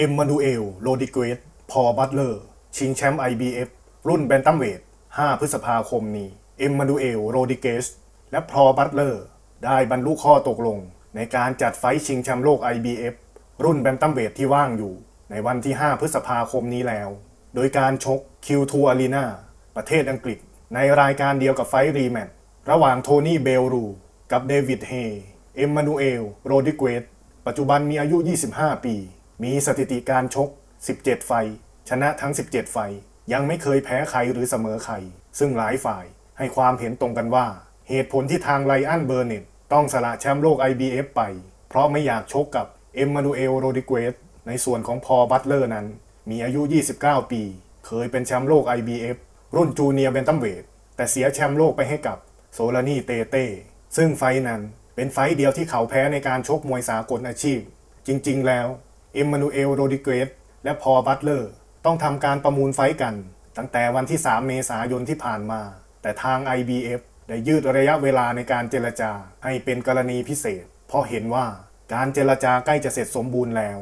เอ็มมานูเอล โรดริเกซ พอล บัตเลอร์ ชิงแชมป์ IBF รุ่นแบนตัมเวท 5 พฤษภาคมนี้ เอ็มมานูเอล โรดริเกซ และพอล บัตเลอร์ ได้บรรลุข้อตกลง ในการจัดไฟต์ชิงแชมป์โลก IBF รุ่นแบนตัมเวทที่ว่างอยู่ ในวันที่ 5 พฤษภาคมนี้แล้ว โดยการชก O2 Arena ประเทศอังกฤษ ในรายการเดียวกับไฟต์ rematch ระหว่างโทนี่เบลลิว กับเดวิดเฮย์ เอ็มมานูเอล โรดริเกซปัจจุบันมีอายุ 25 ปี มีสถิติการชก 17 ไฟต์ ชนะทั้ง 17 ไฟต์ ยังไม่เคยแพ้ใครหรือเสมอใคร ซึ่งหลายฝ่ายให้ความเห็นตรงกันว่า เหตุผลที่ทางไรอันเบอร์เน็ตต์ต้องสละแชมป์โลก IBF ไป เพราะไม่อยากชกกับเอ็มมานูเอลโรดริเกซในส่วนของพอล บัตเลอร์นั้น มีอายุ 29 ปี เคยเป็นแชมป์โลก IBF รุ่นจูเนียร์แบนตัมเวทแต่เสียแชมป์โลกไปให้กับโซลานีเตเต้ซึ่งไฟต์นั้นเป็นไฟต์เดียวที่เขาแพ้ในการชกมวยสากลอาชีพ จริง ๆ แล้ว เอ็มมานูเอลโรดริเกซและพอล บัตเลอร์ ต้องทำการประมูลไฟต์กัน ตั้งแต่วันที่ 3 เมษายนที่ผ่านมา แต่ทาง IBF ได้ยืดระยะเวลาในการเจรจาให้เป็นกรณีพิเศษ เพราะเห็นว่าการเจรจาใกล้จะเสร็จสมบูรณ์แล้ว